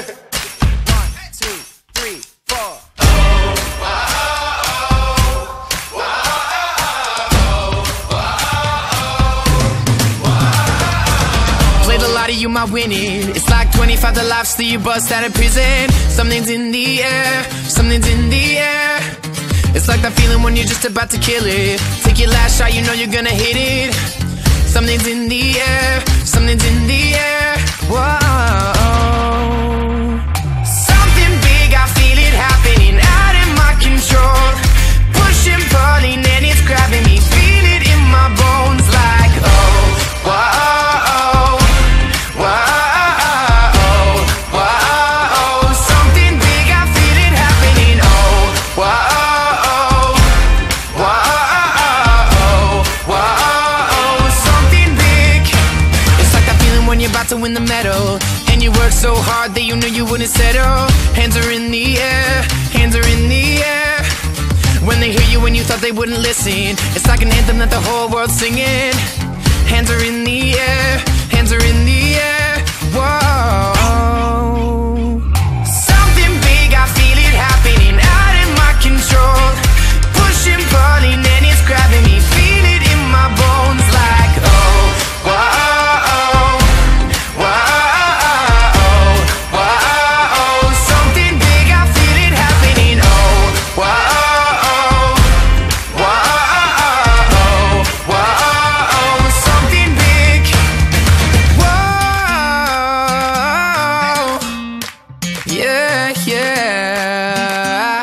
One, two, three, four. Played a you, my winning. It's like 25 to life, still you bust out of prison. Something's in the air, something's in the air. It's like that feeling when you're just about to kill it. Take your last shot, you know you're gonna hit it. Something's in the air, something's in the air. Whoa. About to win the medal. And you worked so hard that you knew you wouldn't settle. Hands are in the air, hands are in the air. When they hear you when you thought they wouldn't listen It's like an anthem that the whole world's singing. Hands are in yeah, yeah.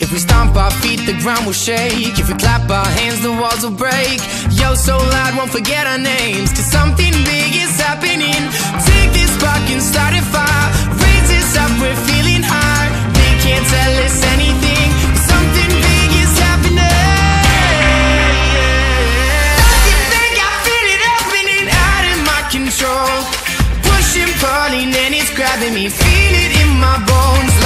If we stomp our feet, the ground will shake. If we clap our hands, the walls will break. Yo, so loud, won't forget our names. Cause something big is happening. Take this spark and start a fire. Raise us up, we're feeling high. They can't tell us anything. Something big is happening. Something having me feel it in my bones.